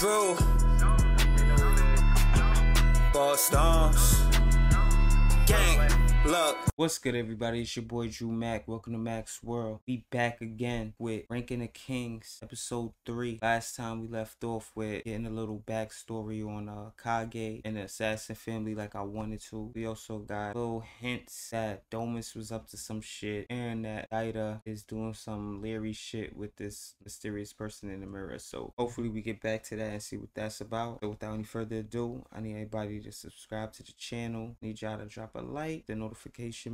Drew. Ball Stones. Gang. Look. What's good, everybody? It's your boy Dru Maack. Welcome to Maack's World. We back again with Ranking the Kings, episode three. Last time we left off with getting a little backstory on uh Kage and the assassin family, like I wanted to. We also got little hints that Domas was up to some shit, and that Ida is doing some leery shit with this mysterious person in the mirror. So hopefully we get back to that and see what that's about. So without any further ado, I need everybody to subscribe to the channel. I need y'all to drop a like, the notification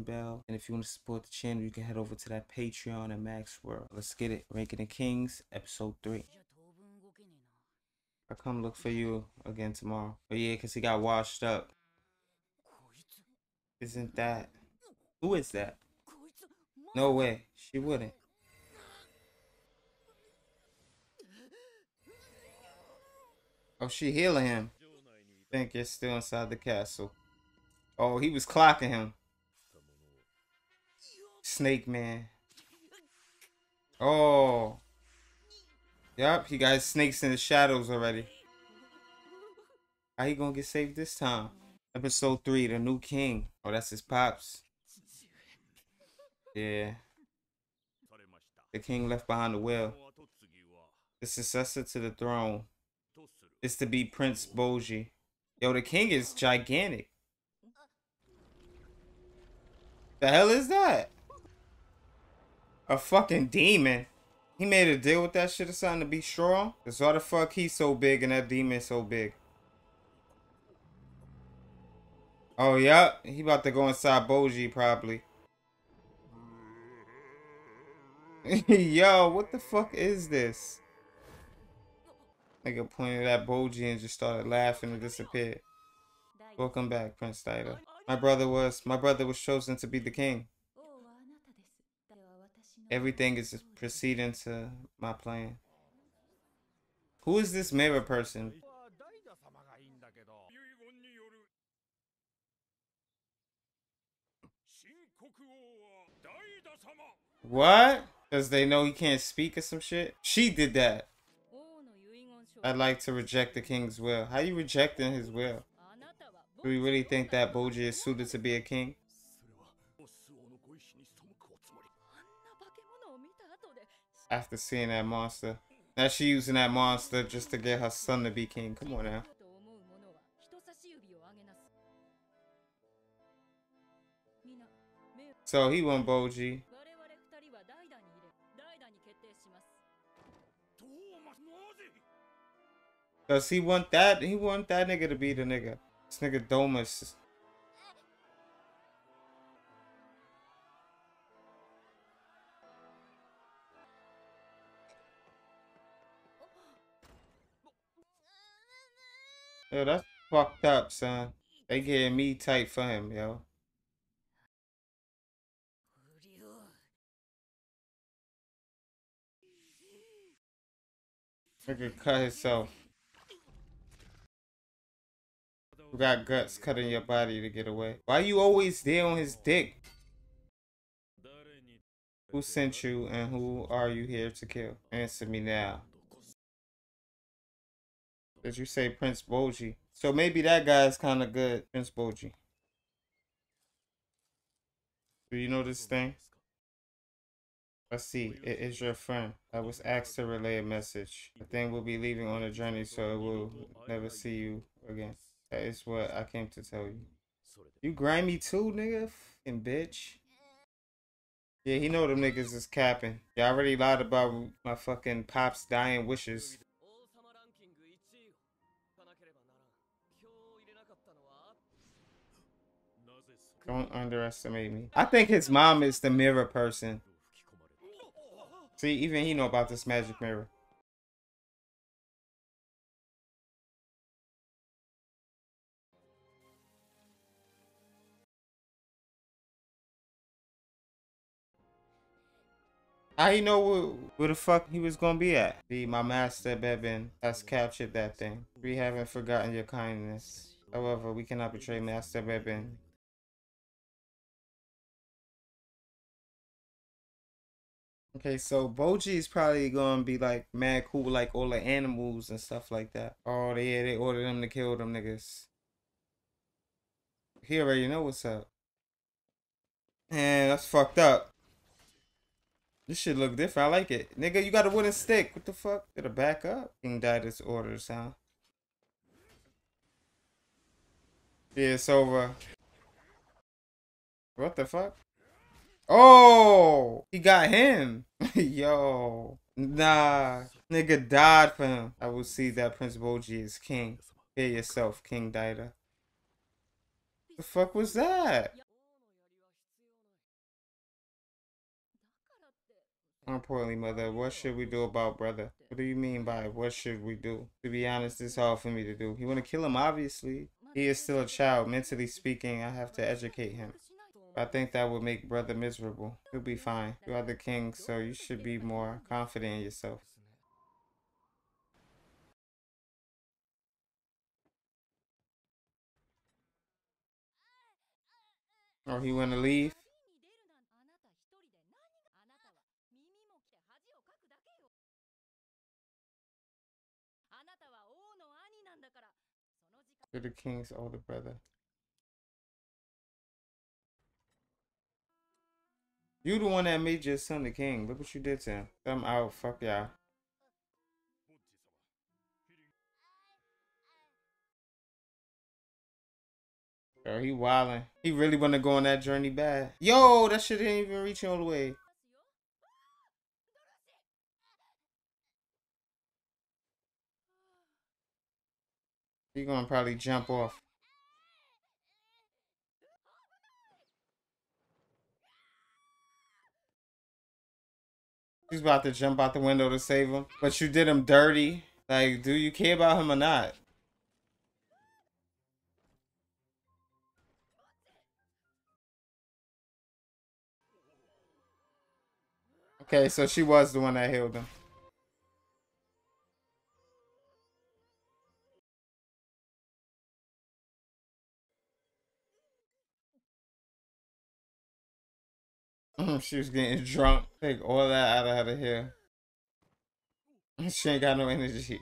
bell. And if you want to support the channel, you can head over to that Patreon at Maacks World. Let's get it. Ranking the Kings, episode 3. I'll come look for you again tomorrow. But yeah, because he got washed up. Isn't that? Who is that? No way. She wouldn't. Oh, she healing him. I think you're still inside the castle. Oh, he was clocking him. Snake Man. Oh. Yep, he got snakes in the shadows already. How he gonna get saved this time? Episode 3, The New King. Oh, that's his pops. Yeah. The king left behind the will. The successor to the throne is to be Prince Boji. Yo, the king is gigantic. The hell is that? A fucking demon. He made a deal with that shit or something to be strong? Cause why the fuck he's so big and that demon so big? Oh, yeah. He about to go inside Boji, probably. Yo, what the fuck is this? Nigga pointed at Boji and just started laughing and disappeared. Welcome back, Prince Daida. My brother was my brother was chosen to be the king. Everything is proceeding to my plan. Who is this mirror person? What? Because they know he can't speak or some shit? She did that. I'd like to reject the king's will. How you rejecting his will? Do we really think that Boji is suited to be a king? After seeing that monster. Now she using that monster just to get her son to be king. Come on now. So he won Boji. Does he want that? He want that nigga to be the nigga. This nigga Domas. Yo, that's fucked up, son. They getting me tight for him, yo. Nigga cut himself. Who got guts cutting your body to get away? Why you always there on his dick? Who sent you and who are you here to kill? Answer me now. Did you say Prince Bojji? So maybe that guy's kind of good, Prince Bojji. Do you know this thing? Let's see. It is your friend. I was asked to relay a message. The thing will be leaving on a journey, so it will never see you again. That is what I came to tell you. You grimy too, nigga? Fucking bitch. Yeah, he know them niggas is capping. Y'all already lied about my fucking pops dying wishes. Don't underestimate me. I think his mom is the mirror person. See, even he know about this magic mirror. He know where, where, the fuck he was gonna be at? Be my master Bebin has captured that thing. We haven't forgotten your kindness. However, we cannot betray Master Bebin. Okay, so Bojji is probably gonna be like mad cool like all the animals and stuff like that. Oh yeah, they ordered them to kill them niggas. He already know what's up. Man, that's fucked up. This shit look different. I like it. Nigga, you got a wooden stick. What the fuck? Gotta back up. King Daida's orders, huh? Yeah, it's over. What the fuck? Oh, he got him. Yo, nah, nigga died for him. I will see that Prince Bojji is king. Hear yourself, King Daida. The fuck was that? More importantly, mother, what should we do about brother? What do you mean by what should we do? To be honest, it's hard for me to do. You want to kill him, obviously. He is still a child. Mentally speaking, I have to educate him. I think that would make brother miserable. You'll be fine. You are the king, so you should be more confident in yourself. Or oh, he want to leave? You're the king's older brother. You the one that made your son the king. Look what you did to him. I'm out. Fuck y'all. Bro, he wildin'. He really wanna go on that journey bad. Yo, that shit didn't even reach all the way. He gonna probably jump off. He's about to jump out the window to save him. But you did him dirty. Like, do you care about him or not? Okay, so she was the one that healed him. She was getting drunk. Take all that out of her here. She ain't got no energy.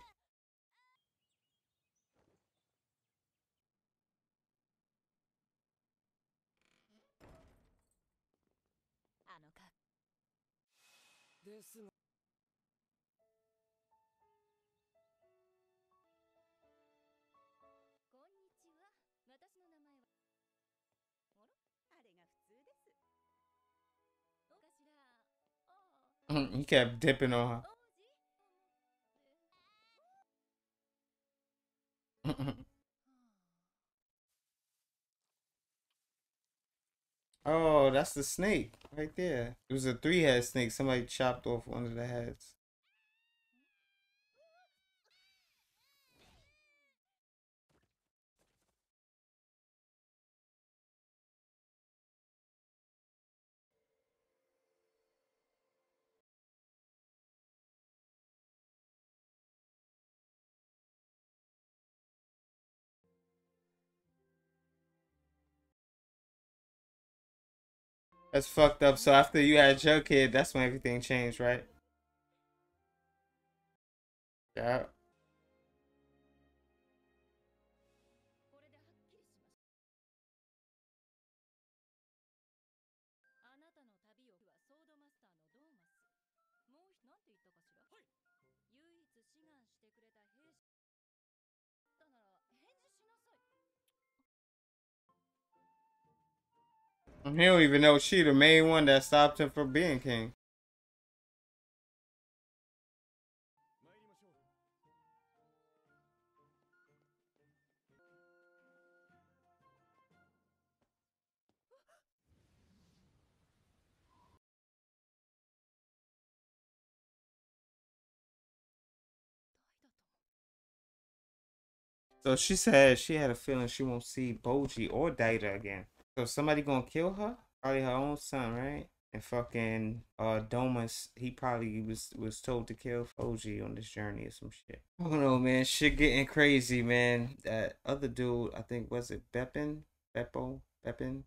he kept dipping on her. oh, that's the snake right there. It was a three head snake. Somebody chopped off one of the heads. That's fucked up. So after you had your kid, that's when everything changed, right? Yeah. He don't even know she the main one that stopped him from being king. So she said she had a feeling she won't see Bojji or Daida again. So somebody gonna kill her? Probably her own son, right? And fucking uh Domas, he probably was was told to kill Bojji on this journey or some shit. I don't know, man. Shit getting crazy, man. That other dude, I think was it Beppin? Beppo?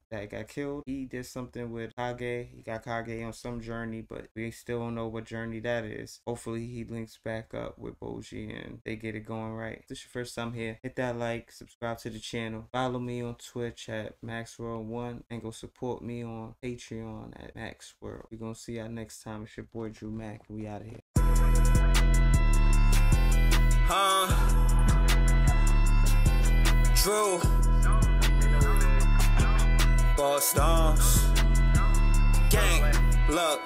That got killed. He did something with Kage. He got Kage on some journey, but we still don't know what journey that is. Hopefully he links back up with Bojji and they get it going right. If this is your first time here, hit that like, subscribe to the channel, follow me on Twitch at MaxWorld1, and go support me on Patreon at MaacksWorld. We're gonna see y'all next time. It's your boy Dru Maack. We out of here. Huh? Drew. Ball Stones. Gang. Look.